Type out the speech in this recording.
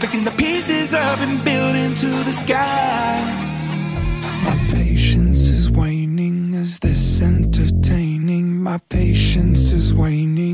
Picking the pieces up and building to the sky. My patience is waning. Is this entertaining? My patience is waning.